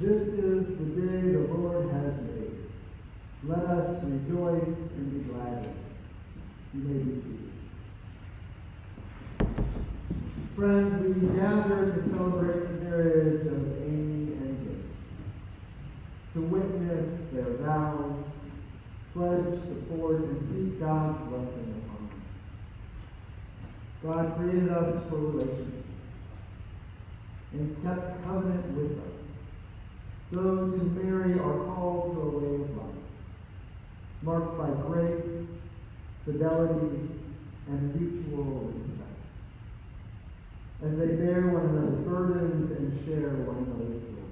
This is the day the Lord has made. Let us rejoice and be glad in it. You may be seated. Friends, we gather to celebrate the marriage of Amy and Dick, to witness their vows, pledge support, and seek God's blessing upon them. God created us for relationship and kept covenant with us. Those who marry are called to a way of life, marked by grace, fidelity, and mutual respect as they bear one another's burdens and share one another's joy.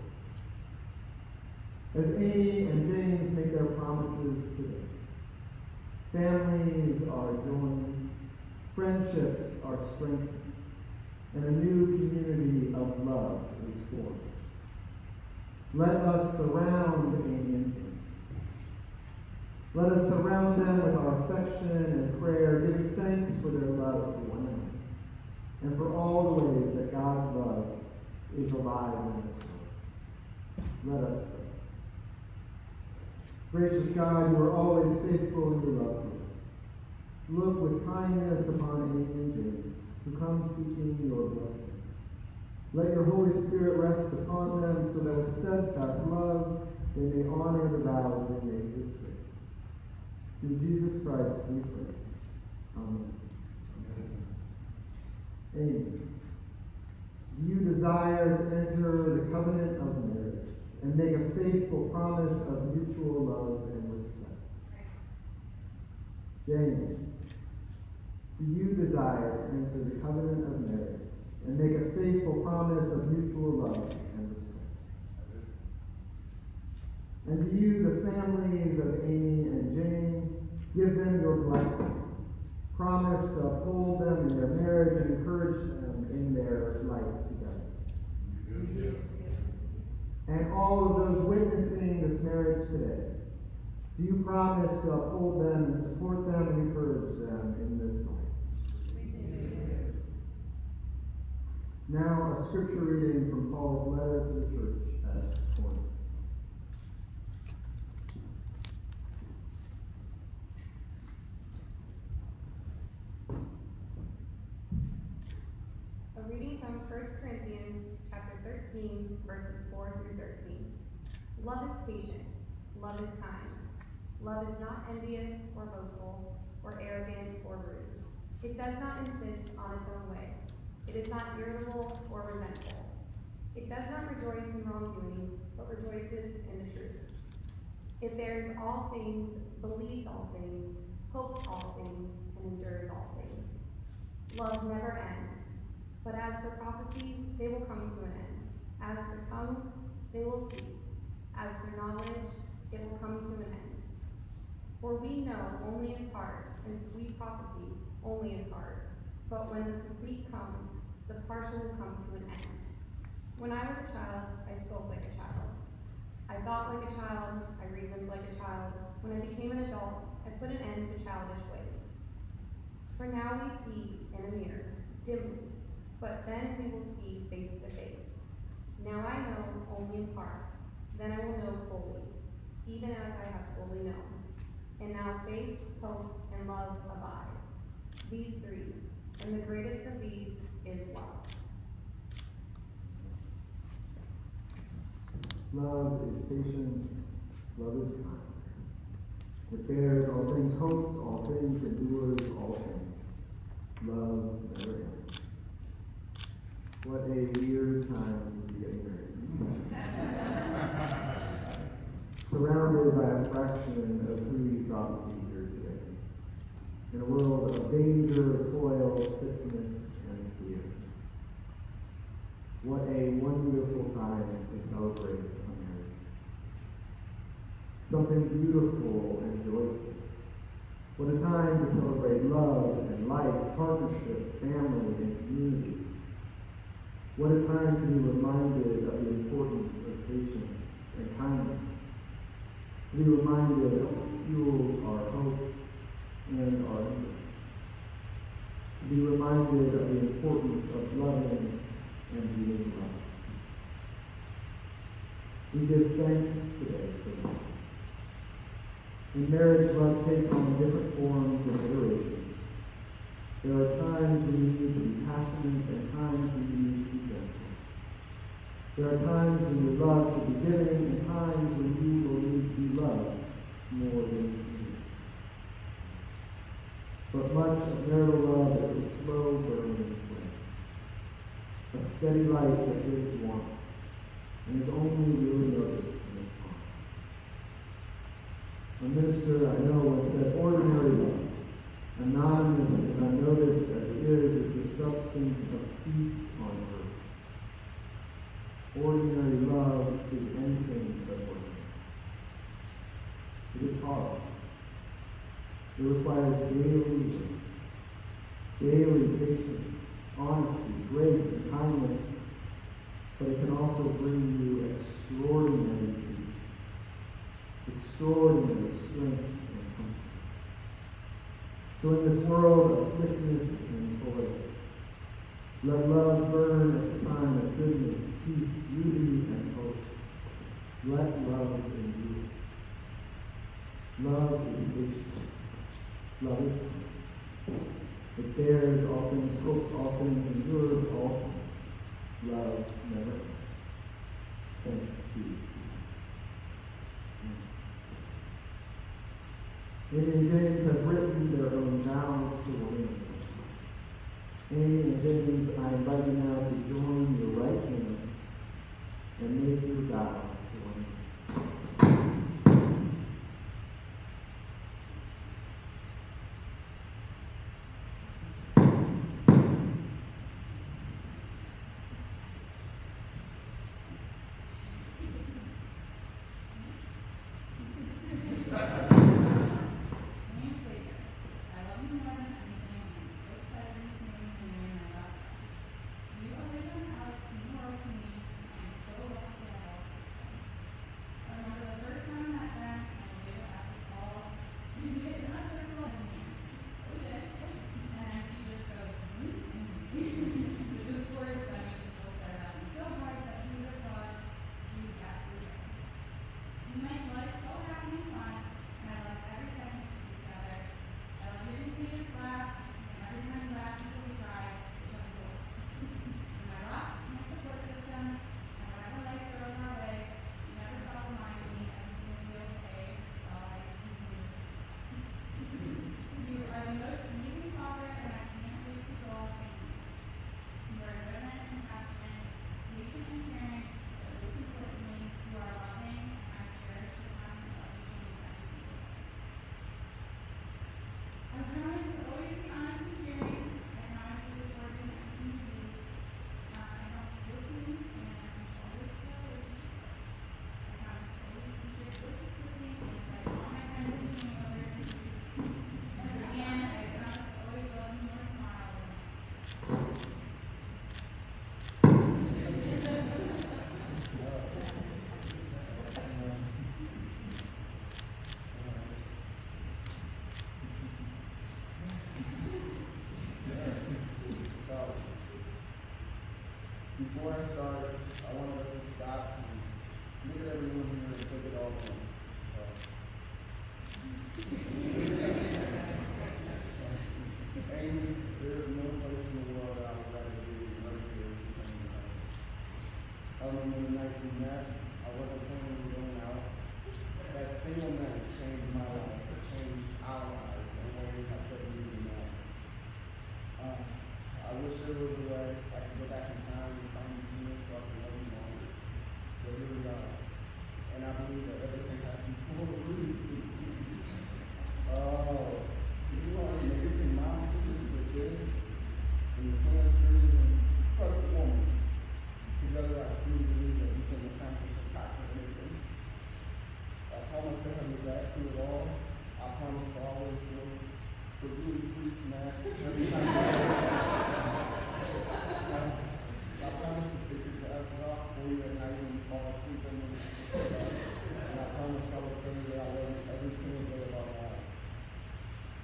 As Amy and James make their promises today, families are joined, friendships are strengthened, and a new community of love is formed. Let us surround and James. Let us surround them with our affection and prayer, giving thanks for their love for one another and for all the ways that God's love is alive in this world. Let us pray. Gracious God, you are always faithful in your love for us. Look with kindness upon Amy and who come seeking your blessing. Let your Holy Spirit rest upon them so that with steadfast love they may honor the vows they made this day. Through Jesus Christ we pray. Amen. Amen. Do you desire to enter the covenant of marriage and make a faithful promise of mutual love and respect. James, do you desire to enter the covenant of marriage and make a faithful promise of mutual love and respect? And to you, the families of Amy and James, give them your blessing promise to uphold them in their marriage and encourage them in their life together. And all of those witnessing this marriage today, do you promise to uphold them and support them and encourage them in this life? Now, a scripture reading from Paul's letter to the church at Corinth. A reading from 1 Corinthians chapter 13, verses 4 through 13. Love is patient. Love is kind. Love is not envious or boastful or arrogant or rude. It does not insist on its own. It is not irritable or resentful. It does not rejoice in wrongdoing, but rejoices in the truth. It bears all things, believes all things, hopes all things, and endures all things. Love never ends. But as for prophecies, they will come to an end. As for tongues, they will cease. As for knowledge, it will come to an end. For we know only in part, and we prophesy only in part. But when the complete comes, the partial will come to an end. When I was a child, I spoke like a child. I thought like a child, I reasoned like a child. When I became an adult, I put an end to childish ways. For now we see in a mirror, dimly, but then we will see face to face. Now I know only in part, then I will know fully, even as I have fully known. And now faith, hope, and love abide. These three, and the greatest of these is love. Love is patient, love is kind. It bears all things, hopes all things, endures all things. Love never ends. What a weird time to be getting married. Surrounded by a fraction of who you thought would be here today. In a world of danger, toil, sickness, and fear. What a wonderful time to celebrate a marriage. Something beautiful and joyful. What a time to celebrate love and life, partnership, family, and community. What a time to be reminded of the importance of patience and kindness. To be reminded of what fuels our hope and our. To be reminded of the importance of loving loved. We give thanks today for that. In marriage, love takes on different forms and iterations. There are times when you need to be passionate and times when you need to be gentle. There are times when your love should be giving and times when you will need to be loved more than you need. But much of marital love is a slow burning flame, a steady light that gives warmth, and is only really noticed when it's on. A minister I know once said, ordinary love, anonymous and unnoticed as it is, is the substance of peace on earth. Ordinary love is anything but ordinary. It is hard. It requires daily, daily patience, honesty, grace, and kindness, but it can also bring you extraordinary peace, extraordinary strength and comfort. So in this world of sickness and toil, let love burn as a sign of goodness, peace, beauty, and hope. Let love endure. Love is patient. Love is kind. It bears all things, hopes all things, endures all things. Love never. Thanks be. Amy and James have written back through it all. I promise to always look for gluten-free snacks every time you I promise to take your glasses off for you at night when you fall asleep in. And I promise I will tell you that I love every single day of our lives.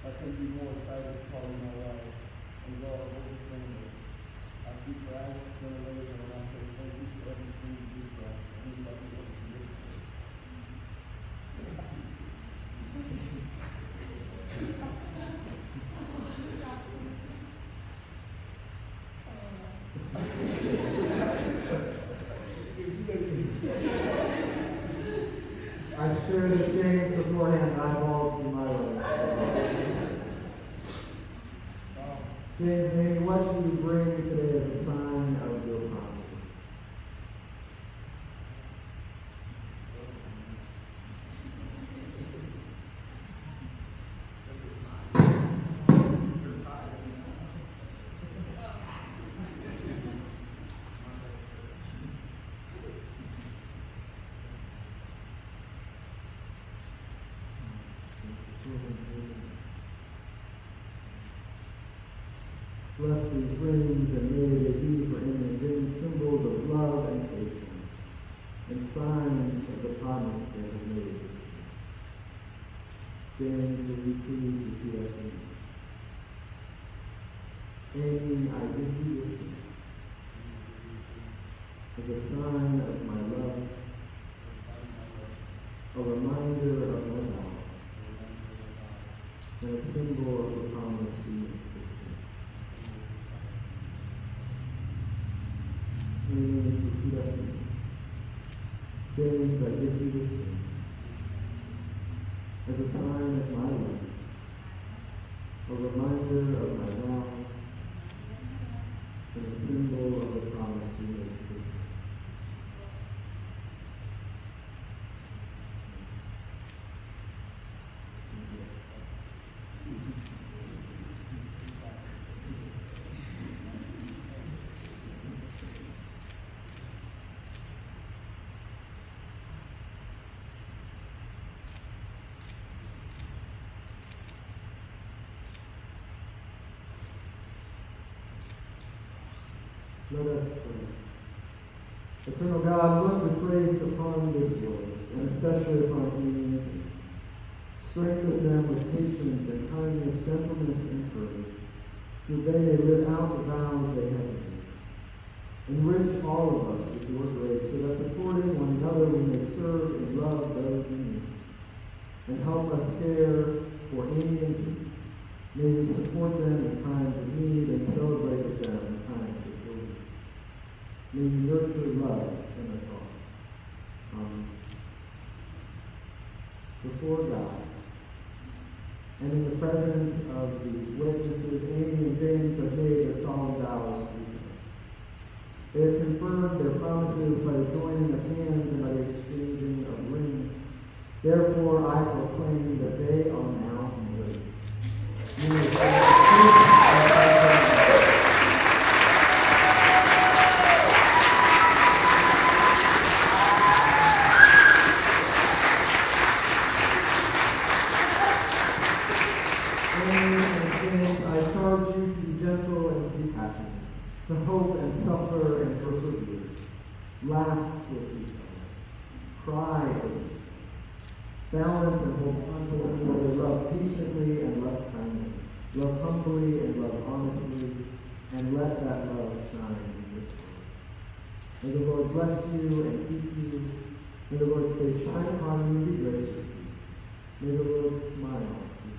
I couldn't be more excited to call you my wife and go all this family. I speak for Alex and Elijah when I say thank you for everything you do for us. And we love you unconditionally. I shared this James beforehand, eyeballed to my right. James, maybe what do you bring today as a sign of your promises? Bless these rings and for him and James symbols of love and faithfulness and signs of the promise they have made. James, will you please repeat after me? Amy, I give you this as a sign of my love, a reminder of my vows, and a symbol of the promise we make me. James, I give you this ring as a sign of my love, a reminder of my vows, and a symbol of the promise we make this day. Let us pray. Eternal God, look with grace upon this world, and especially upon and Strengthen them with patience and kindness, gentleness and courage, so they may live out the vows they have made. Enrich all of us with your grace, so that supporting one another we may serve and love those in need. And help us care for and James. May we support them in times of need and celebrate with them in times of joy. May you nurture love in us all. Amen. Before God, and in the presence of these witnesses, Amy and James have made a solemn vows to each other. They have confirmed their promises by the joining of hands and by the exchanging of rings. Therefore, I proclaim that they are now married. laugh with each other, cry with each other, balance and hold on to one another, love patiently and love kindly, love humbly and love honestly, and let that love shine in this world. May the Lord bless you and keep you. May the Lord's face shine upon you and be gracious to you. May the Lord smile at you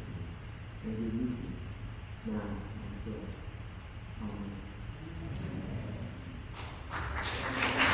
and give you peace now and forever. Amen.